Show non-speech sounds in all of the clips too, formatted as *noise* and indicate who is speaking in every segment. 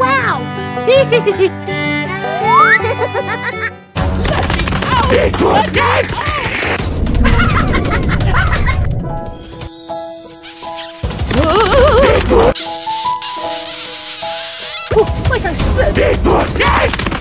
Speaker 1: wow!
Speaker 2: like I said.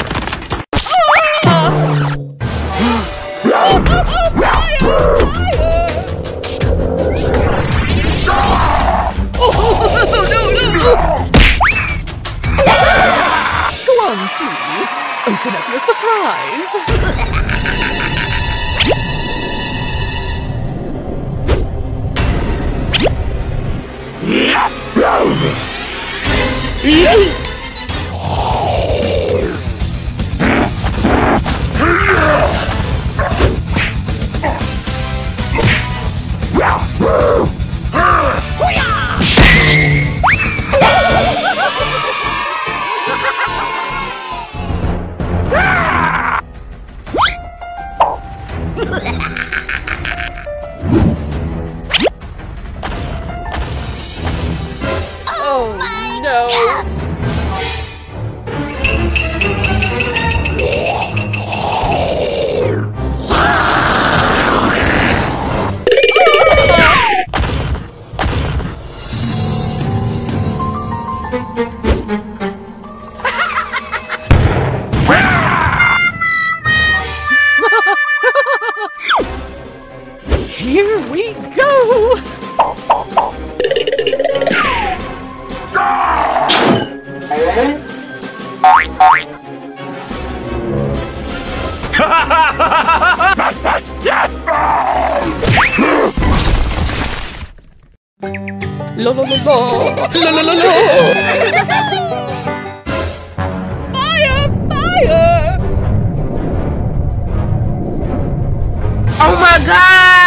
Speaker 2: Open up your surprise. Oh, Here we go! La la la la! Fire! Fire!
Speaker 3: Oh my god!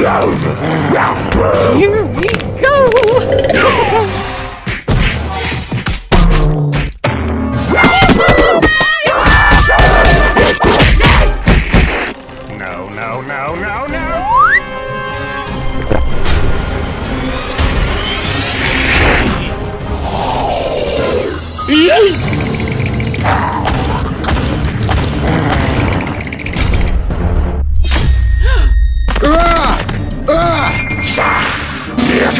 Speaker 2: Here we go!
Speaker 4: No, no, no, no, no!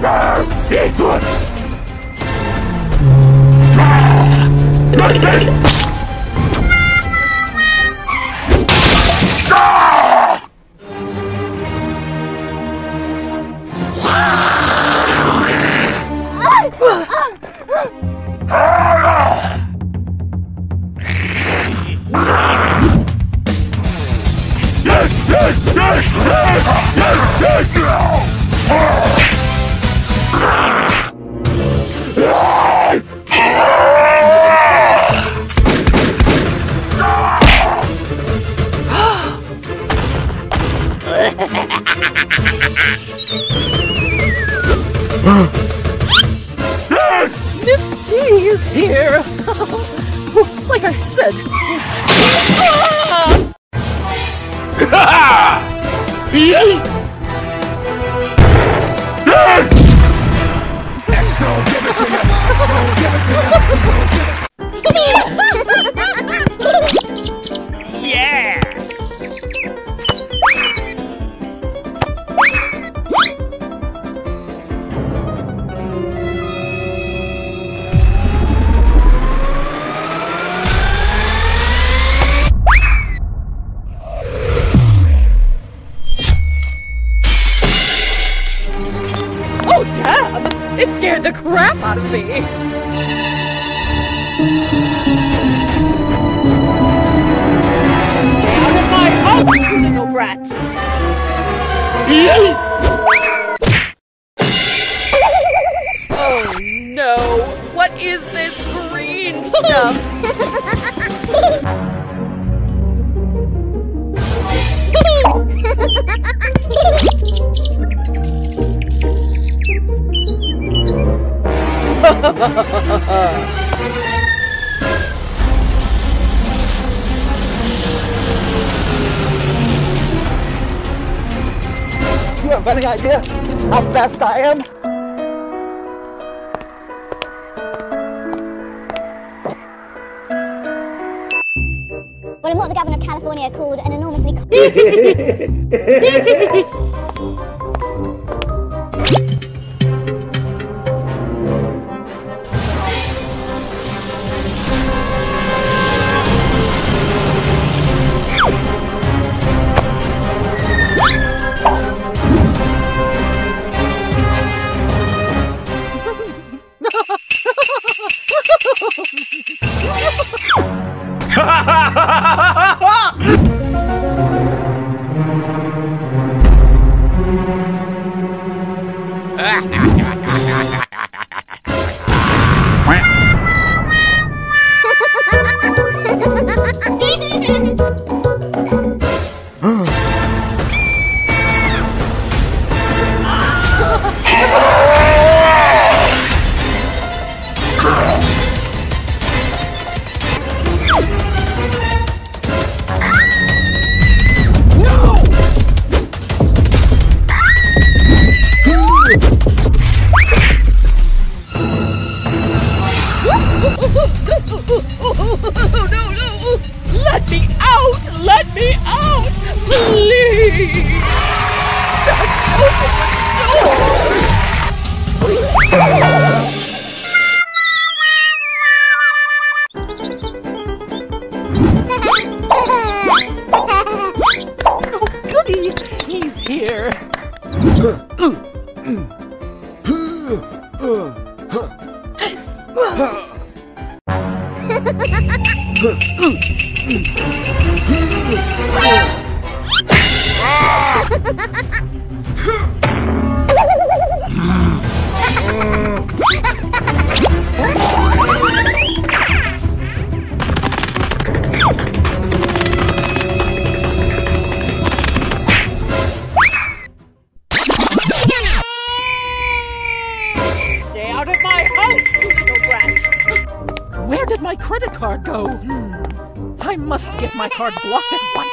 Speaker 1: Help! Please!
Speaker 2: Miss *laughs* like I said.
Speaker 1: Please! Ah! *laughs*
Speaker 2: Harvey. Get out of my house, you little brat!
Speaker 1: You have any idea how fast I am?
Speaker 5: Well, I'm what the governor of California called an enormously. *laughs* *laughs* *laughs*
Speaker 2: Stay *laughs* ah! Get my card blocked at once.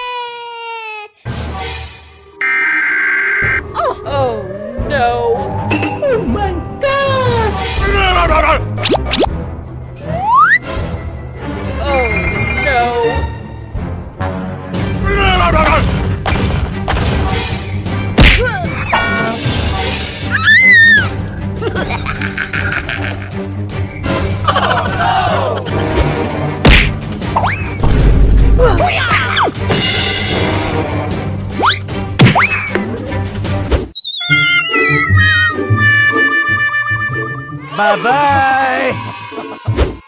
Speaker 1: Bye bye. *laughs*